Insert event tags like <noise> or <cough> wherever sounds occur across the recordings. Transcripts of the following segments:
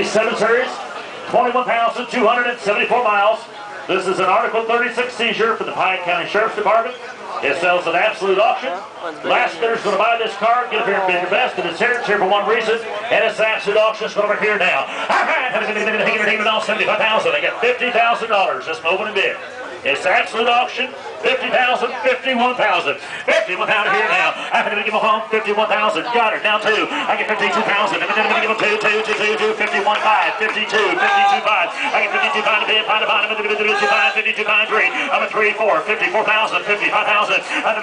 57 series, 21,274 miles. This is an Article 36 seizure for the Pine County Sheriff's Department. It sells at absolute auction. Last bidder's going to buy this car, get up here and bid your best, and it's here, it's here for one reason, and it's absolute auction. It's over here now. <laughs> All right, 75000 I got $50,000 just moving and bid. It's absolute auction. 50,000, 51,000. 51,000 here now. I'm going to give him home 51,000. Got her. Down two. I get 52,000. I'm going to give him two, two, two, two, two, 51, 5, 52, 52, 5. I get 52, 5 to bid, 5 to bottom, 52, 5, 52, 5, 3. I'm a 3, 4, 54,000, 55,000. I'm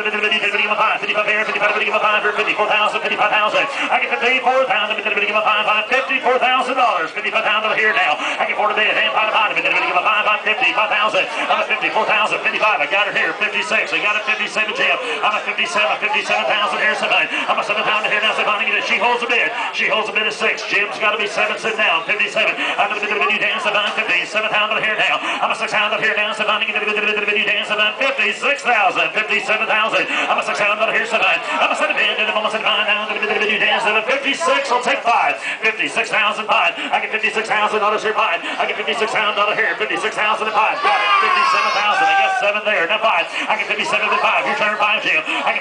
5, 55 here, 55, I'm going to give him 5 here, 54,000, 55,000. I get 54,000. I'm going to give him 5, 5, $54,000. 55,000 here now. I get 4 to bid, and 5 to bottom, I'm going to give him 5, 5, 55,000. I'm a 54,000, 55. I got her here here, 56. I got a 57 Jim. I'm a 57, 57,000 here, Sabine. I'm a 7 pounder here now, Sabine. She holds a bid. She holds a bid of 6. Jim's got to be 7 sitting down, 57. I'm going to bid dance, Sabine, 57 pounder here now. I'm a 6 pounder here now, Sabine. I'm going to dance, Sabine, 56,000, 57,000. I'm a 6 pounder here, Sabine. I'm a 7 bid, and I'm a 7 now. I'm going to dance, Sabine, 56. I'll take 5. 56,000 5. I get $56,000 here, 5. I get $56,000 here, 56,000 and 5. Got it, 57,000. I got 7 there. Now 5. I get 57 to five. Your turn five, Jim.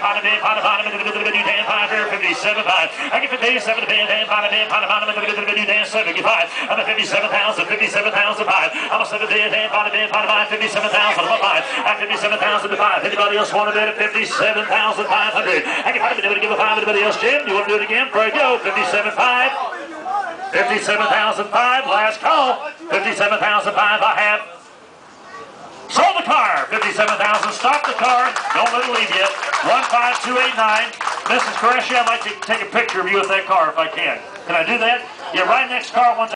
I get five to ten, five to five, and the new Dan five here, 57 five. I get 57 to Dan 75. I'm at 57,000, 57,000 five. I'm a 7 to ten, ten, five to ten, five to five, 57,000. I'm a five. At 57,000 to five. Anybody else want at 57,500? I get five to give a five. Anybody else, Jim? You want to do it again? There go. 57 five. 57,005, last call. 57,005 I have. Sold the car, 57000 Stop the car. Don't let it leave yet. 15289. Mrs. Koreshi, I'd like to take a picture of you with that car if I can. Can I do that? Yeah, right next car, one